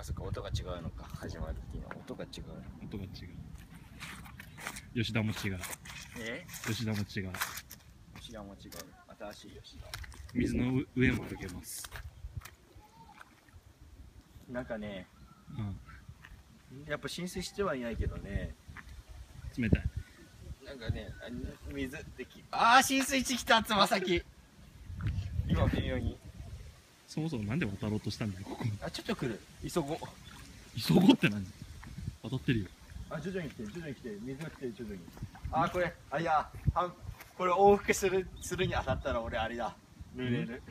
あそっか音が違うのか。始まる時の音が違う音が違う。吉田も違う。え？吉田も違う。吉田も違う。新しい吉田。水の上上も歩けます。なんかねうん。やっぱ浸水してはいないけどね。冷たい。なんかねあ水ってきああ浸水してきたつま先。今微妙にそもそもなんで渡ろうとしたんだよここあちょっと来る。急ごう。急ごうって何？渡ってるよ。あ徐々に来てる徐々に来てる。水が来てる徐々に。あこれあいやはんこれ往復するするに当たったら俺あれだ。濡れる、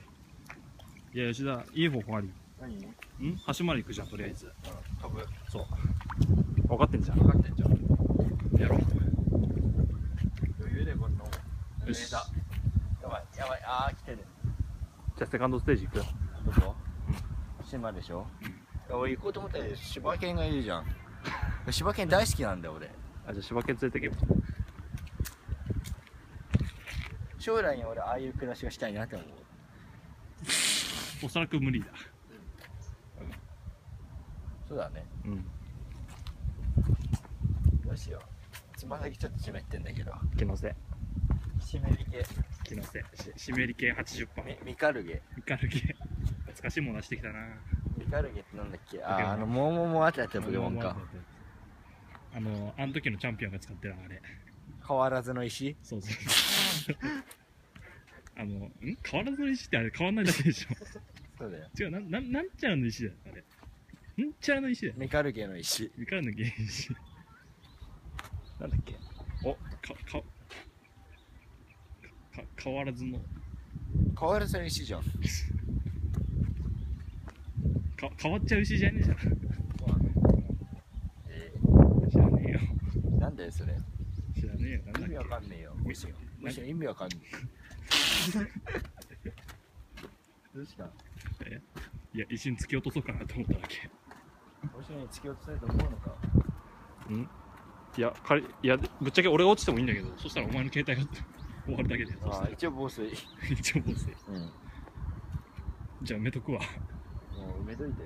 いや吉田いい方法あり何？ん？橋まで行くじゃんとりあえず。飛ぶ。そう。分かってんじゃん。分かってんじゃん。やろう。余裕でこんなよし。やばいやばい。あー来てる。じゃあセカンドステージ行く？どこ島でしょ、いや俺行こうと思ったら柴犬がいるじゃん。柴犬大好きなんだよ俺。あじゃあ柴犬連れてけば。将来に俺ああいう暮らしがしたいなって思う。おそらく無理だ。そうだね。うん。どうしよう。つま先ちょっと湿ってんだけど。気のせ湿り系気のせし湿り系80%ミミカルゲミカル系懐かしいもの出してきたな。ミカルゲってなんだっけ？あーあのモーモモあったやつポケモンかあのあの時のチャンピオンが使ってるあれ。変わらずの石？そうそうあのん？変わらずの石ってあれ変わんないだけでしょ。そうだよ。違うなんなんなんちゃらの石だよあれ。んちゃらの石だよ。ミカルゲの石。ミカルの原石。なんだっけ？おかかか変わらずの。変わらずの石じゃんか変わっちゃう石じゃねえじゃん。え知らねえよ。ー、なんだよそれ？知らねえよ。なんだっ意味わけかんねえよ。むしろむしろ意味わかんねえ？どうしたいや一瞬突き落とそうかなと思っただけ。もしろに突き落とされると思うのか？ん？いやかりいやぶっちゃけ俺が落ちてもいいんだけどそしたらお前の携帯が 終わるだけで。あ一応防水。一応ボスうん。もじゃあ埋めとくわう埋めといて。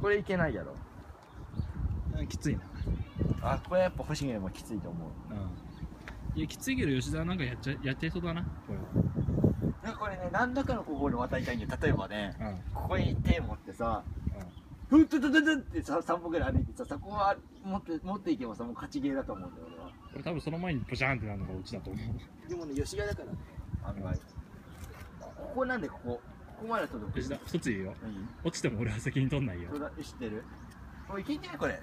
これいけないやろ。うんきついな。あこれやっぱ星毛もきついと思う。いやきついけど吉沢なんかやっちゃやっちゃいそうだな。これなんかこれね何らかの方法で渡りたいんだよ。例えばねはうん。ここに手持ってさふっととととってさ3歩ぐらい歩いてさそこは持って持っていけばさもう勝ちゲーだと思うんだよ俺はこれ多分その前にポシャーンってなるのがオチだと思うでもね吉田だからね案外ここなんでここここまで届く。一つ言うよ。何？落ちても俺は責任取んないよ。知ってる？これ聞いてねこれ。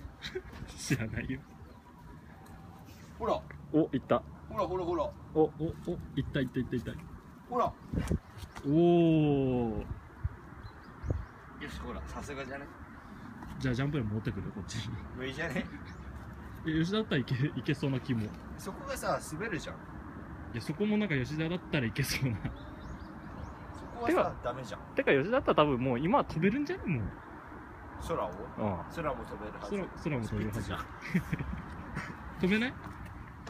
知らないよ。ほら。おいった。ほらほらほら。おおおいったいったいったいった。ほら。おおよしほらさすがじゃね？じゃあジャンプで持ってくるこっちに。無理じゃね？え吉田だったらいけいけそうな気も。いそこがさ滑るじゃん。やそこもなんか吉田だったらいけそうなてかさダメじゃん。てか吉田だったら多分もう今は飛べるんじゃねもう。空を？あ空も飛べるはず。空空も飛べるはずじゃん。飛べない？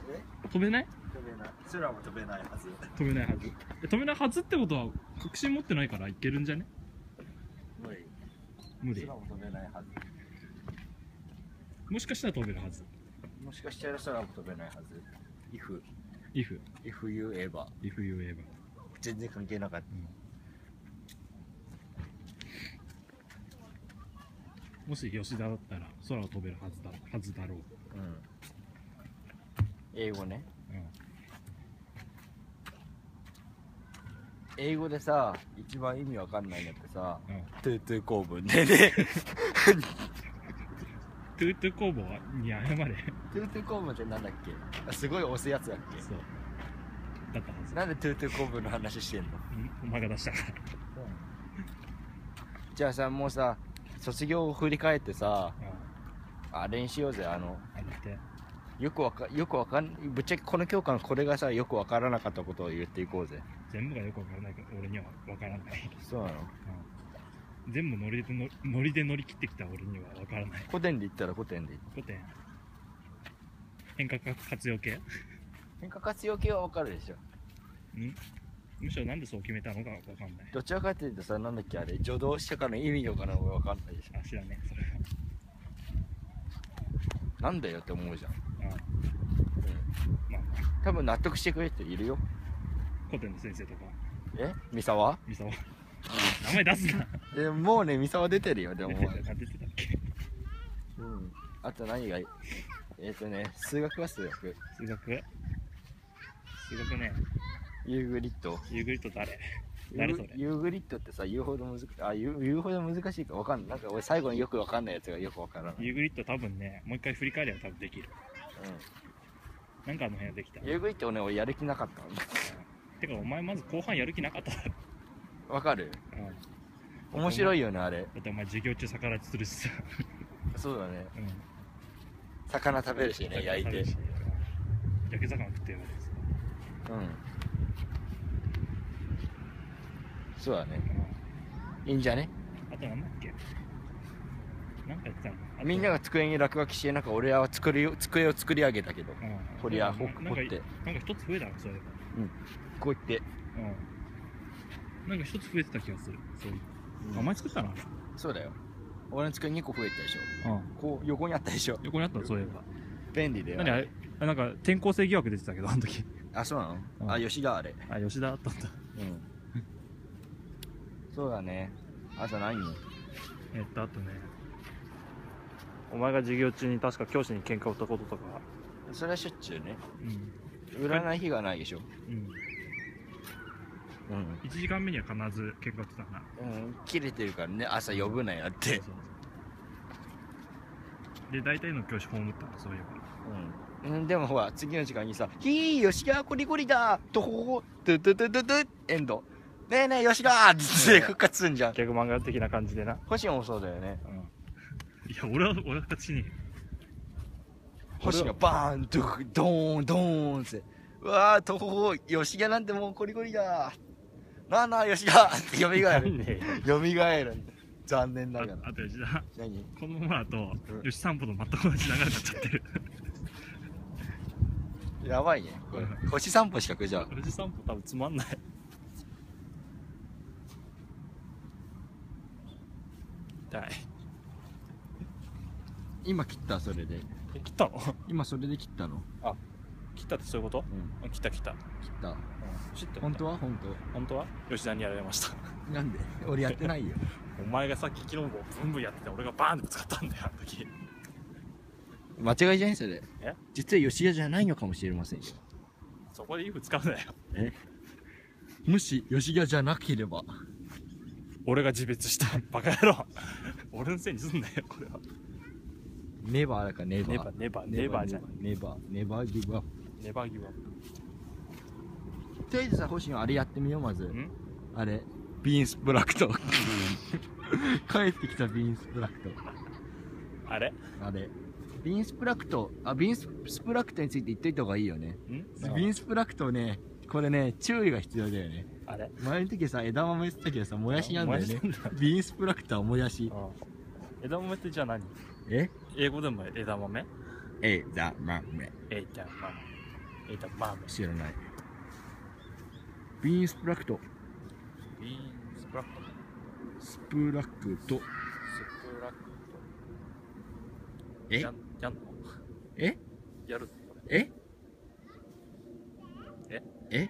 え？飛べない？飛べない。空も飛べないはず。飛べないはず。え飛べないはずってことは確信持ってないからいけるんじゃね？無理。無理。空も飛べないはず。もしかしたら飛べるはず。もしかしたら空も飛べないはず。if if if you ever if you ever 全然関係なかったもし吉田だったら空を飛べるはずだはずだろう、うん。英語ね。うん、英語でさ一番意味わかんないのってさうん。 too to 構文でね。トゥートゥー工房に謝れ。 too to ってなんだっけ？あすごい押すやつだっけ？そう。だったはず。なんで too to 構文の話してんの？うん。お前が出したから。じゃあさもうさ卒業を振り返ってさうん。あれにしようぜあの。よくわかよくわかんぶっちゃけこの教科のこれがさよくわからなかったことを言っていこうぜ。全部がよくわからないから俺にはわからない、そうなの？うん、全部ノリでのノリで乗り切ってきた俺にはわからない。古典で言ったら古典で古典。変化活用系変化活用系はわかるでしょ。んむしろなんでそう決めたのかわかんない。どちらかというとさなんだっけあれ助動詞とかの意味とかのわかんないでしょあ知らねえそれなんだよって思うじゃん、うんまあ多分納得してくれる人いるよ。古典の先生とか。え？三沢？三沢。名前出すな。でももうね三沢出てるよでも。出てた出てたっけ。うん。あと何がいい？えっ、とね数学は数学。数学？数学ねユークリッドユークリッド誰？誰それ？ユークリッドってさ言うほど難しいあ言う言うほど難しいかわかんない。なんか俺最後によくわかんないやつがよくわからない、ユークリッド多分ねもう一回振り返れば多分できる。なんかあの辺はできた。うん、ユークリッドね俺やる気なかったのてかお前まず後半やる気なかっただろ、わかる？うん、面白いよねあれ。だってお前授業中逆立ちするしさ、そうだね。うん、魚食べるしね焼いて。うん焼き魚食ってやるうんそうだね。うんいいんじゃね？あとなんだっけ？なんかやってたの？あと。みんなが机に落書きしてなんか俺は作り机を作り上げたけどうん。掘りやなんかほ掘って。なんか一つ増えたの？そういえこうやって。ばうん。なんか一つ増えてた気がする。そういう。うん。お前作ったなそうだよ。俺の机2個増えたでしょ。うん。こう横にあったでしょ。横にあったの？そういえば。便利だよ。何あれ？あなんか転校生疑惑出てたけどあの時。あそうなの、うん。あ吉田あれ。あ吉田あったんだ。うんそうだね。あと何？えっとあとねお前が授業中に確か教師に喧嘩をったこととか。それはしょっちゅうね。うん。売らない日がないでしょ。うん。うん、1時間目には必ず喧嘩売ってたな。うん、切れてるからね。朝呼ぶなよって。そうそうで大体の教師葬ったのそういえうん、うん、でもほら次の時間にさ「ひー吉田コリコリだとほほトゥトゥトゥトゥトゥエンドねえねえ吉田!」って言って復活すんじゃん。ばギャグ漫画的な感じでな。星野もそうだよね。うん。いや俺は俺は勝ちに。星野バーンドゥドーンドーンって。うわほほ吉田なんてもうコリコリだ。なあなあ吉田。って蘇る。ね蘇る。残念なあがら。あと吉田。何？このままだとうん。吉散歩と全く同じ流れになっちゃってる。やばいねこれ。う星散歩しかくじゃあ吉散歩多分つまんない痛い。今切ったそれで。え切ったの？今それで切ったの？切ったってそういうこと？うん。あ切った切った。切った。知って本当は？本本当は？吉田にやられました。当なんで？俺やってないよ。お前がさっき昨日もブンブンやってて俺がバーンってぶつかったんだよあの時。間違いじゃないそれ。え？実は吉田じゃないのかもしれませんよ。そこで if 使うなよ。もし 吉田じゃなければ俺が自滅した。バカ野郎。俺のせいにすんなよこれは。 never だから never ネバネバネバじゃん。 never never give up never give up とりあえずさ星野あれやってみようまず。あれ。 bean sprout。帰ってきた bean sprout。あれ？あれ。 bean sprout。あ bean sprout について言っといた方がいいよね。ん？ bean sprout ねこれね注意が必要だよねあれ。前の時さ枝豆言ってたけどさもやしなんだよね。 bean sprout はもやし。枝豆ってじゃあ何？え？英語でも枝豆？枝豆。枝豆枝豆。知らない。 bean sprout。 bean sprout。 sprout。sprout。え？やんやんの？え？やるこえ？え？え？え？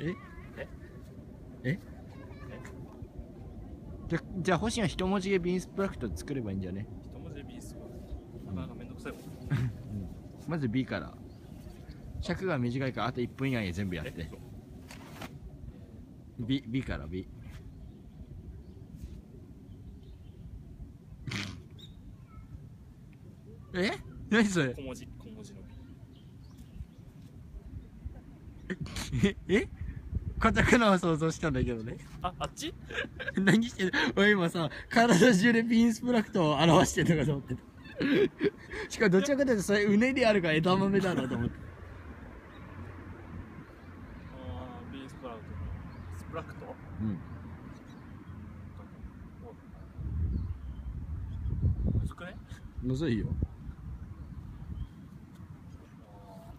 え？え？え？じゃじゃあ星野一文字でビーンスプラクト作ればいいんじゃね？一文字でビースはなかなかめんどくさいもん。まず B から。尺が短いからあと1分以内に全部やって。え B, B から B え？何それ？小文字小文字の。え？え？カタカナは想像したんだけどね。ああっち？何してる？俺今さ体中でビーンスプラクトを表してるのかと思ってた。しかもどちらかというとそれうねりあるから枝豆だろうと思ってあービースプラウトスプラクト。うん。むずくね？むずいよ。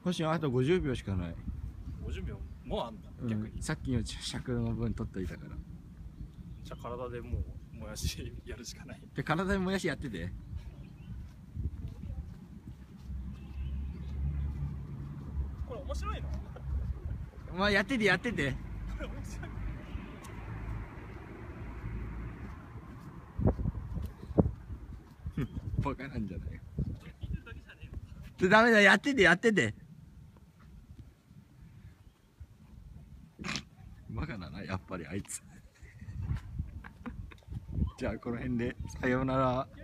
星野あと50秒しかない、50秒もあんだ、うん、逆にさっきの尺の分取っといたから。じゃあ体でもうもやしやるしかない。で体でもやしやってて。これ面白いの？まあやっててやってて。これ面白い。バカなんじゃないよ。ダメだ、やってて、やってて。いつ。じゃあこの辺でさようなら。